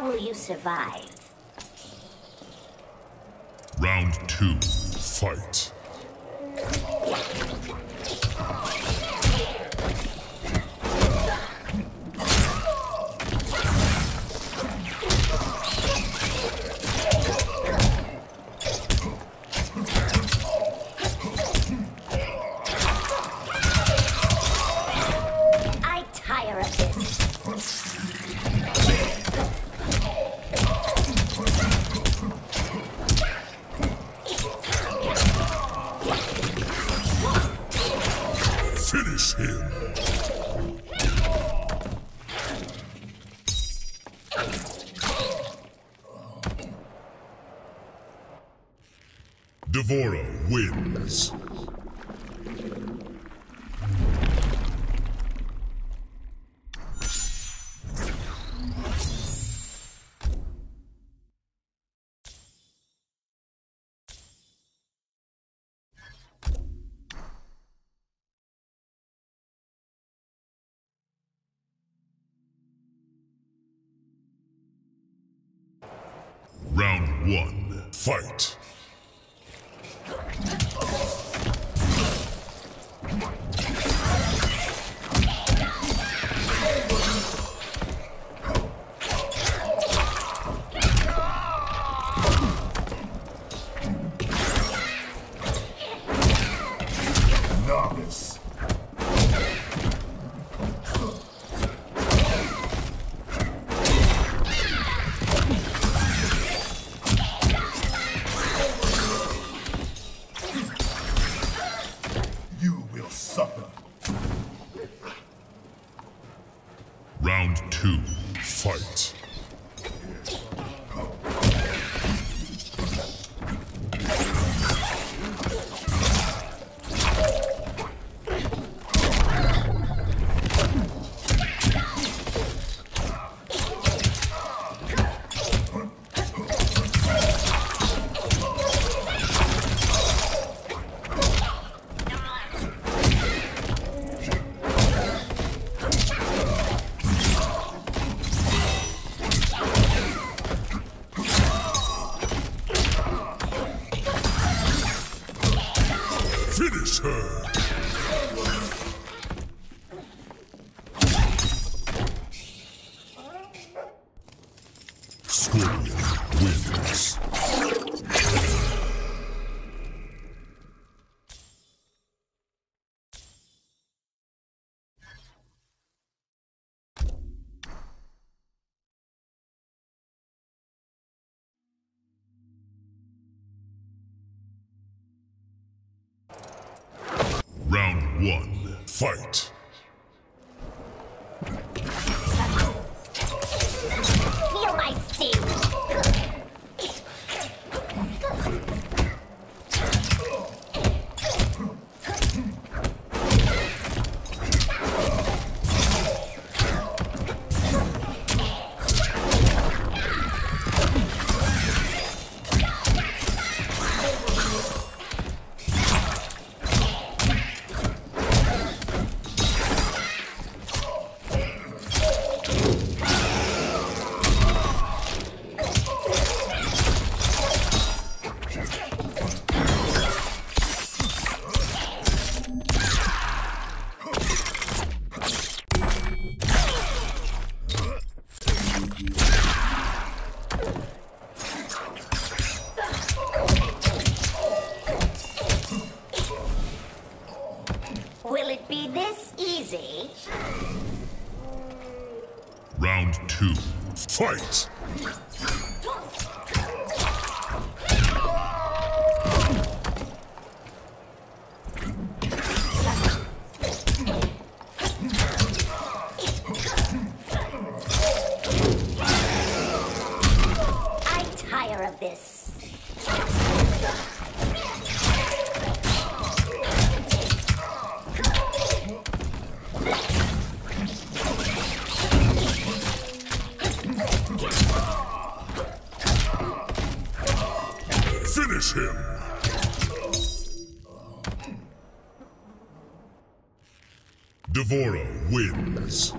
How will you survive? Round two, fight. D'Vorah wins. Round one, fight. Two, fight. Finish her. Scorpion wins. One, fight. Round two, fight. I tire of this. D'Vorah wins.